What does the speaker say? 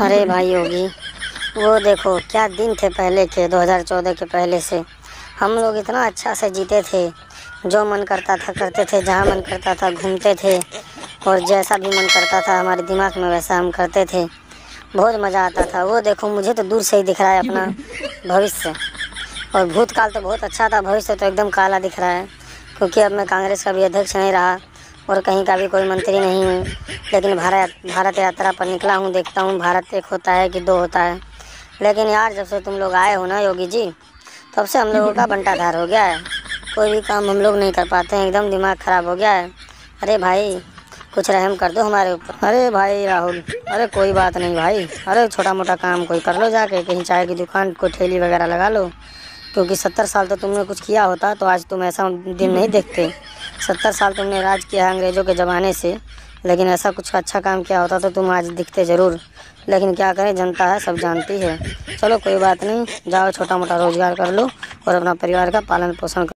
अरे भाई योगी, वो देखो, क्या दिन थे पहले के 2014 के पहले से। हम लोग इतना अच्छा से जीते थे, जो मन करता था करते थे, जहाँ मन करता था घूमते थे, और जैसा भी मन करता था, हमारे दिमाग में वैसा हम करते थे। बहुत मज़ा आता था। वो देखो, मुझे तो दूर से ही दिख रहा है अपना भविष्य। और भूतकाल तो बहुत अच्छा था, भविष्य तो एकदम काला दिख रहा है, क्योंकि अब मैं कांग्रेस का भी अध्यक्ष नहीं रहा। और कहीं का भी कोई मंत्री नहीं हूँ। लेकिन भारत भारत यात्रा पर निकला हूँ, देखता हूँ, भारत एक होता है कि दो होता है। लेकिन यार, जब से तुम लोग आए हो ना योगी जी, तब से हम लोगों का बंटाधार हो गया है। कोई भी काम हम लोग नहीं कर पाते हैं, एकदम दिमाग ख़राब हो गया है। अरे भाई, कुछ रहम कर दो हमारे ऊपर। अरे भाई राहुल, अरे कोई बात नहीं भाई। अरे छोटा मोटा काम कोई कर लो जाके, कहीं चाय की दुकान कोई ठेली वगैरह लगा लो। क्योंकि सत्तर साल तो तुमने कुछ किया होता तो आज तुम ऐसा दिन नहीं देखते। सत्तर साल तुमने राज किया है अंग्रेज़ों के ज़माने से, लेकिन ऐसा कुछ अच्छा काम किया होता तो तुम आज दिखते ज़रूर। लेकिन क्या करें, जनता है, सब जानती है। चलो कोई बात नहीं, जाओ छोटा मोटा रोज़गार कर लो और अपना परिवार का पालन पोषण